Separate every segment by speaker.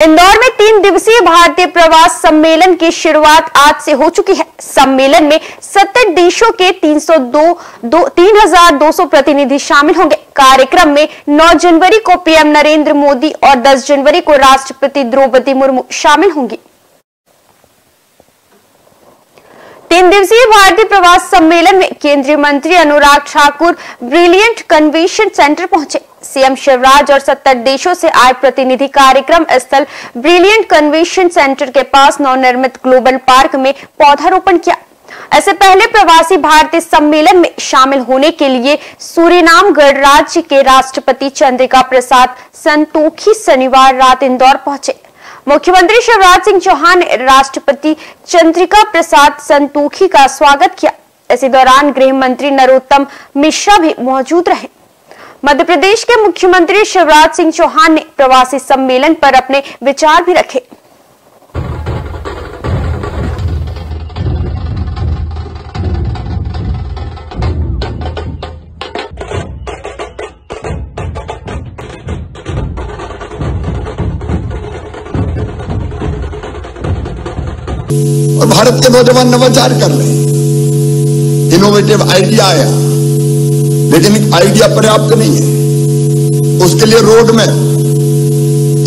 Speaker 1: इंदौर में तीन दिवसीय भारतीय प्रवास सम्मेलन की शुरुआत आज से हो चुकी है। सम्मेलन में सत्तर देशों के 302 दो, 3,200 प्रतिनिधि शामिल होंगे। कार्यक्रम में 9 जनवरी को पीएम नरेंद्र मोदी और 10 जनवरी को राष्ट्रपति द्रौपदी मुर्मू शामिल होंगी। तीन दिवसीय भारतीय प्रवास सम्मेलन में केंद्रीय मंत्री Anurag Thakur brilliant convention centre पहुँचे। सीएम शिवराज और सत्तर देशों से आए प्रतिनिधि कार्यक्रम स्थल ब्रिलियंट कन्वेंशन सेंटर के पास नवनिर्मित ग्लोबल पार्क में पौधारोपण किया। ऐसे पहले प्रवासी भारतीय सम्मेलन में शामिल होने के लिए सूरीनाम गणराज्य के राष्ट्रपति चंद्रिका प्रसाद संतोखी शनिवार रात इंदौर पहुँचे। मुख्यमंत्री शिवराज सिंह चौहान ने राष्ट्रपति चंद्रिका प्रसाद संतोखी का स्वागत किया। इसी दौरान गृह मंत्री नरोत्तम मिश्रा भी मौजूद रहे। मध्य प्रदेश के मुख्यमंत्री शिवराज सिंह चौहान ने प्रवासी सम्मेलन पर अपने विचार भी रखे।
Speaker 2: और भारत के नौजवान नवाचार कर रहे हैं। इनोवेटिव आइडिया आया। लेकिन आइडिया पर्याप्त नहीं है। उसके लिए रोड मैप,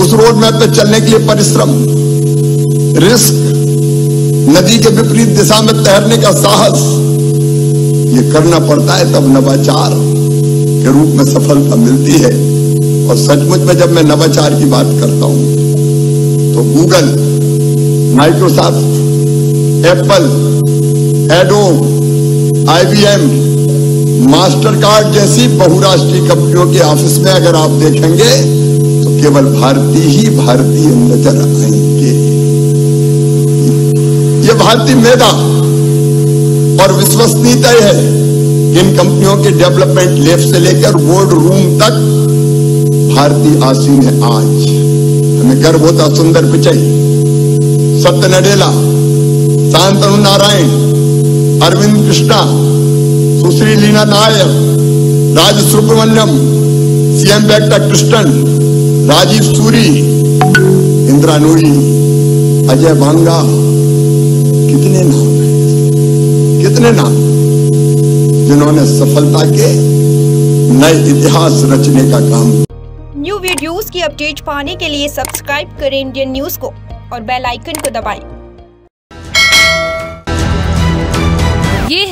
Speaker 2: उस रोड मैप पे चलने के लिए परिश्रम, रिस्क, नदी के विपरीत दिशा में तैरने का साहस, ये करना पड़ता है तब नवाचार के रूप में सफलता मिलती है। और सचमुच में जब मैं नवाचार की बात करता हूँ तो Google Microsoft Apple Adobe IBM Mastercard जैसी बहुराष्ट्रीय कंपनियों के ऑफ़िस में अगर आप देखेंगे तो केवल भारतीय ही भारतीय नज़र आएँगे। ये भारतीय मेधा और विश्वसनीयता है इन कंपनियों के डेवलपमेंट लेब से लेकर बोर्ड रूम तक भारतीय आसीन है आज हमें गर्व होता, सुंदर पिचई। सत्य नडेला शांतनु नारायण, अरविंद कृष्णा सुश्री लीना नायक राज सुब्रमण्यम सीएम बैक्टा कृष्णन राजीव सूरी इंदिरा नूरी अजय भांगा कितने नाम कितने नाम जिन्होंने सफलता के नए इतिहास रचने का काम
Speaker 3: न्यू वीडियोस की अपडेट पाने के लिए सब्सक्राइब करें इंडियन न्यूज़ को और बेल आइकन को दबाएँ।